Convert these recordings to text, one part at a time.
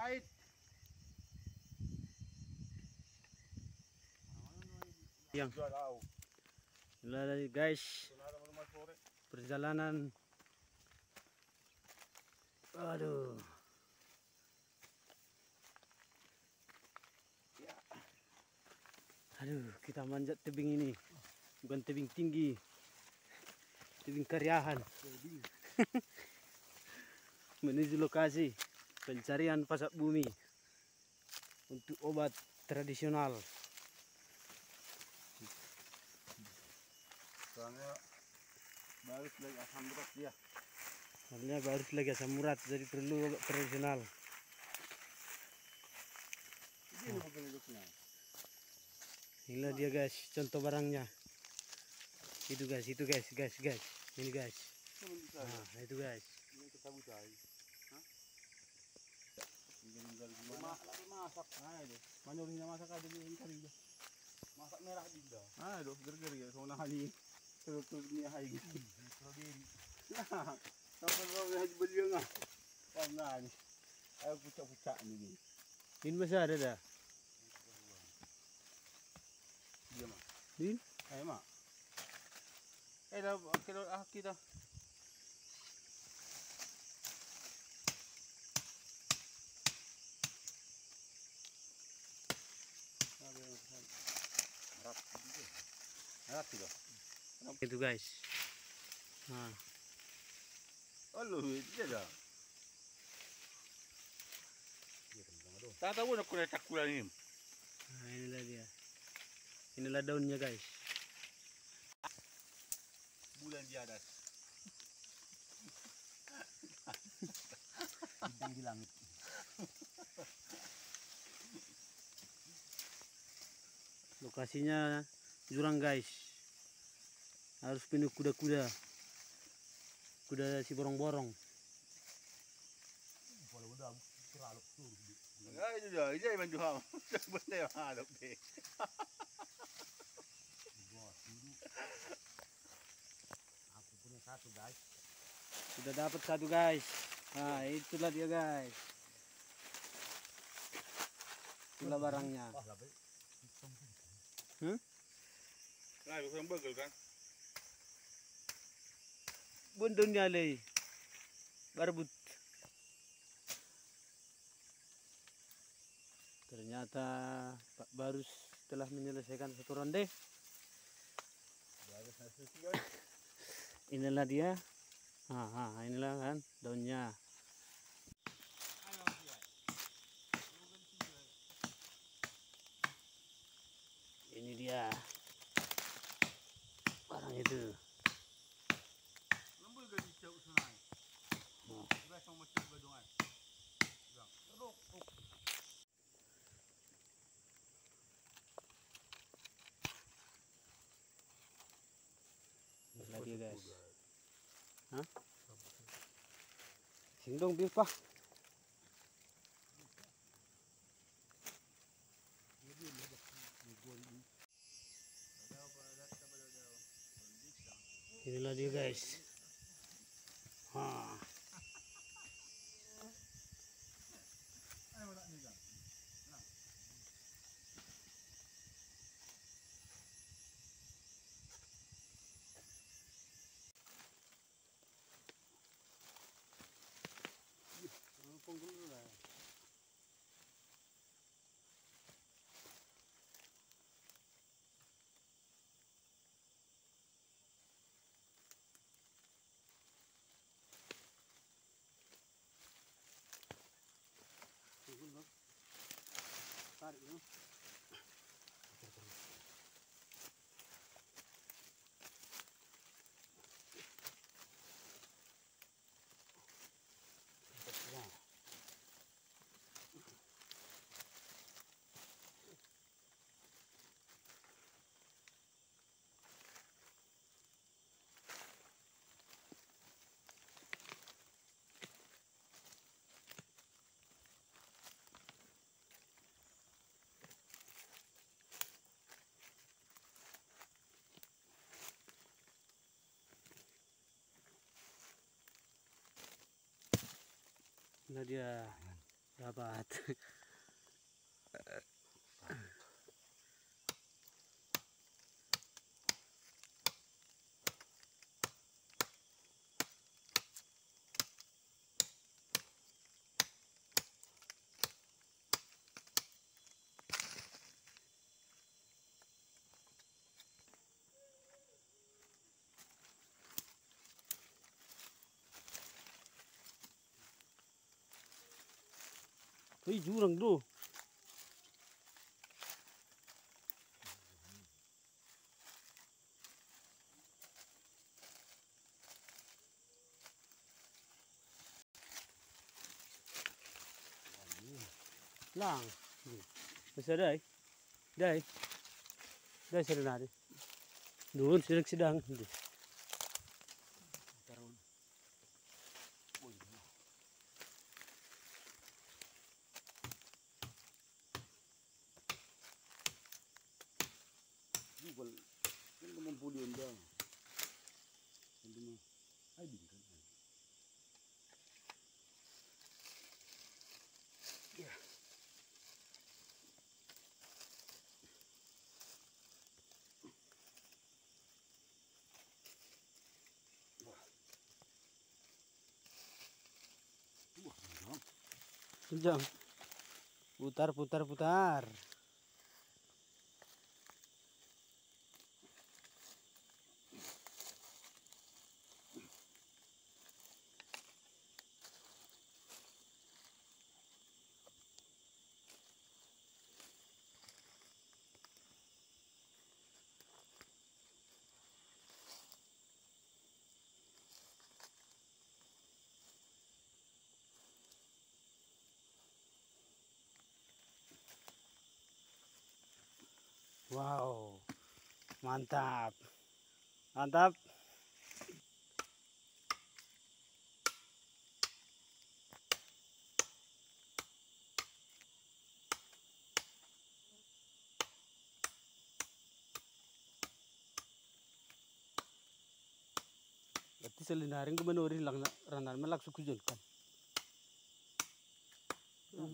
pahit. Yang guys perjalanan. Aduh. Aduh, kita manjat tebing ini. Bukan tebing tinggi. Tebing karyahan. Menuju lokasi pencarian pasak bumi untuk obat tradisional. Soalnya baru lagi asam berat dia. Soalnya baru lagi asam urat, jadi perlu obat tradisional. Hidupnya. Inilah dia guys, contoh barangnya. Itu guys, itu guys, guys, guys. Ini guys. Nah, itu guys. Ini kita butai. Hah? Ini tinggal gimana? Lagi masak. Ah, itu. Manyuringnya masak ada di kari dia. Masak merah di dah. Ah, itu ger-ger ya. Soalnya hari turut-turut ni hari. Strawberry. Nah, sampai kau haji beli ngah. Karena ni. Ayo pucak-pucak ni. Ini masih ada dah. Dia mah. Ini? Eh, dah kilo ah kita. Harap juga. Harap tidak. Itu guys. Nah, Oh, lu itu dah. Tak tahu nak kena cakula ni. nah inilah dia. Inilah daunnya guys. Bulan di atas. bintang di langit. Lokasinya jurang guys. Harus penuh kuda-kuda. Kuda si borong-borong. Aku punya satu guys. Sudah dapat satu guys. Nah, itulah dia guys. Itulah barangnya. Bundungnya lagi. Barbut. Ternyata Pak Barus telah menyelesaikan satu ronde. Inilah dia. Ah, inilah kan daunnya. Ini dia. Barang itu. Lembul ke di cak sungai. Oh. Sudah sama macam badungan. Sudah. Teruk. Inilah dia guys. Hah? Sindong pipa. Inilah dia you know. Nah dia Dapat. cái chú rằng đu làng. Bây giờ đây. Đây. Đây sẽ là nào đi. Đúng sẽ được sẽ đang Sedang. Putar, putar, putar. Wow. Mantap. Mantap. Berarti selinaring gumanurin lang na ranan malaksok ko dyan kan. Yan,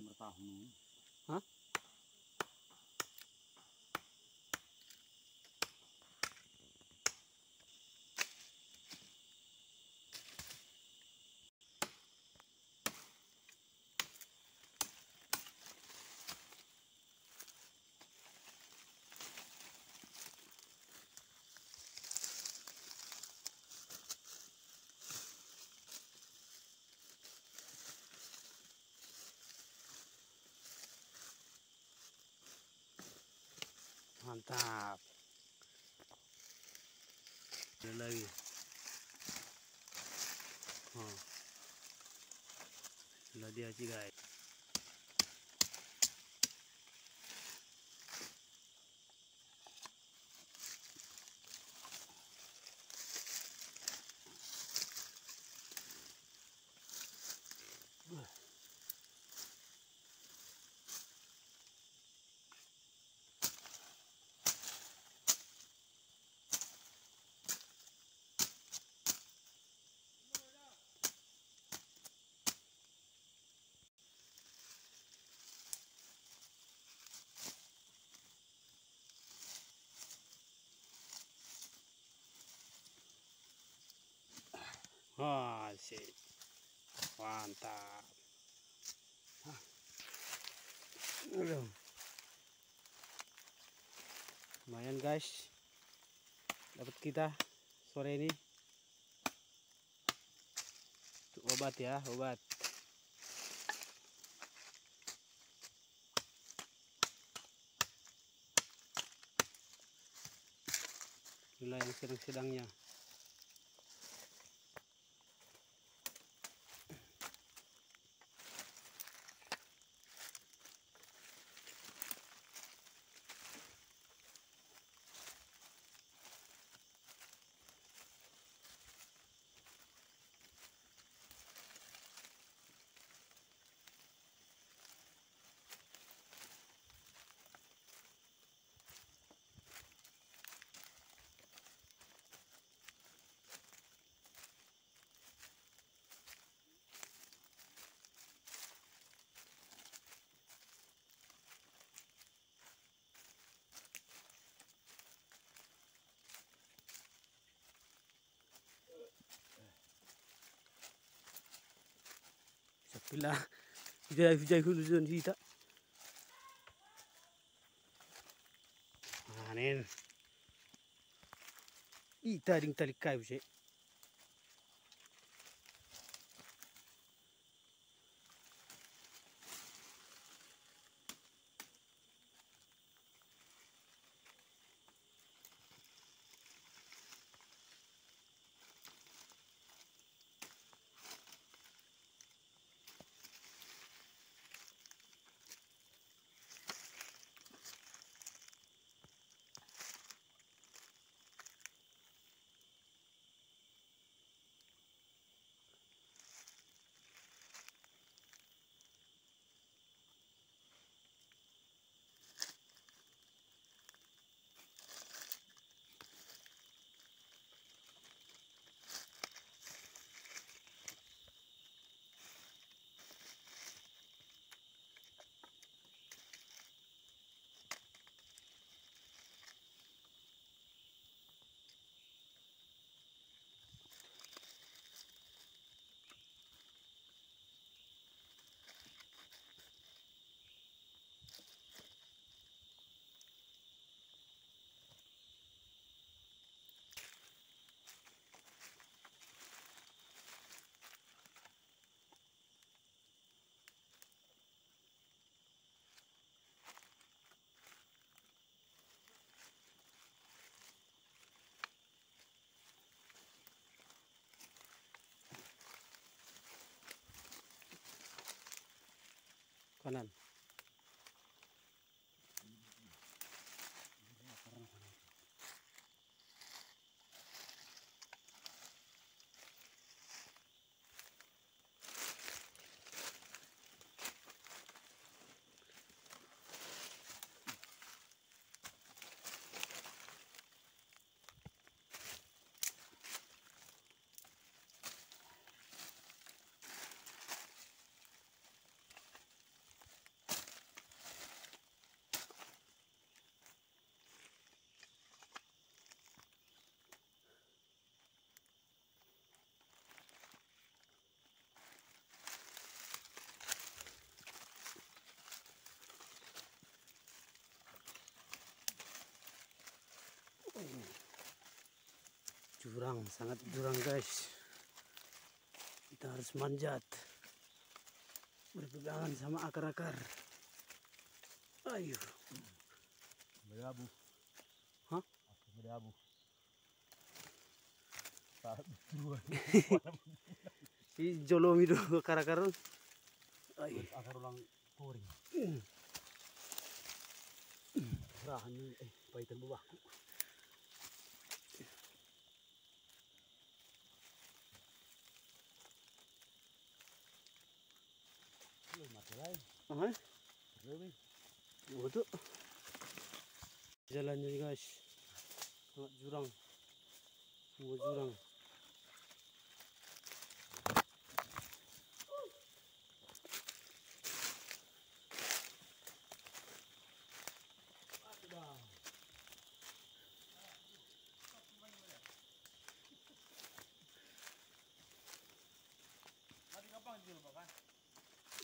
Mantap. Ada lagi. Oh. Dia sih guys. Sih. Mantap. Lumayan guys. Dapat kita sore ini. Obat ya, obat. Inilah yang sedang-sedangnya. Bila hujai-hujai hulu zon sita. Anen. Ita ding talikai buse. فنان Jurang, sangat jurang guys. Kita harus manjat. Berpegangan sama akar-akar. Ayo. Merabu. Hah? Dua. Si jolomi dulu akar-akar. Ayo. Akar ulang koring. Rahan ni eh paitan bawahku. Jalannya guys. Sangat jurang. Semua jurang.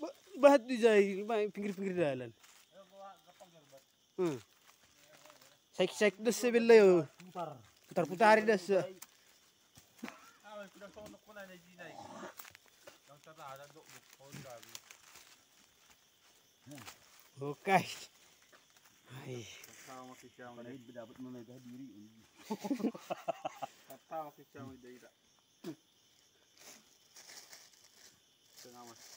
Ba- Bahat di jai, ba- pinggir-pinggir jalan. Hmm. Saik saik das sebelnya yo. Putar putar hari Hai. Masih diri masih. Tengah masih.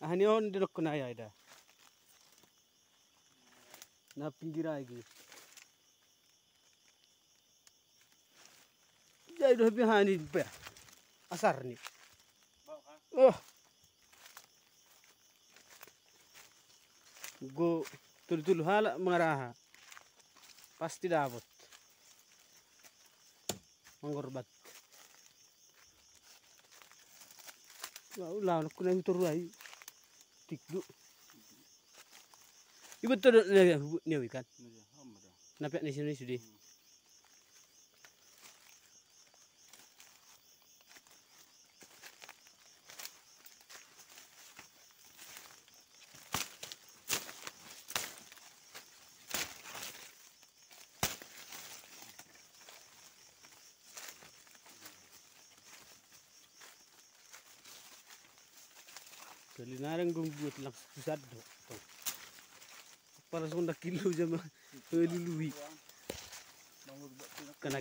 On dilok ko na ya ida. Na pinggir lagi. Jai do bi hani per. Asar ni. Oh. Go tul-tul hala mangaraha. Pasti dapat. Mangorbat. Wah, ulah aku na tur tikluk. Ibu tu nak nak ikan. Nampak sini sudah. Kelinarang gunggut lang susad do. Para sa na kilo dyan mga luluwi. Mangurba sila. Kana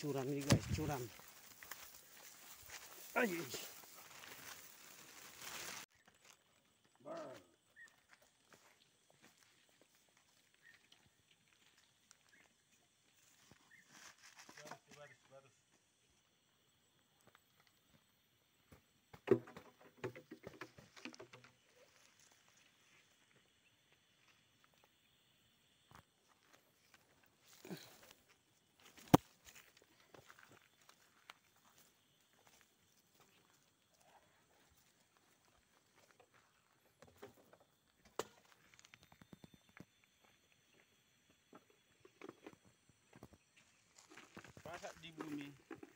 Curam ini guys, curam. Ay, ay. Pasak di bumi.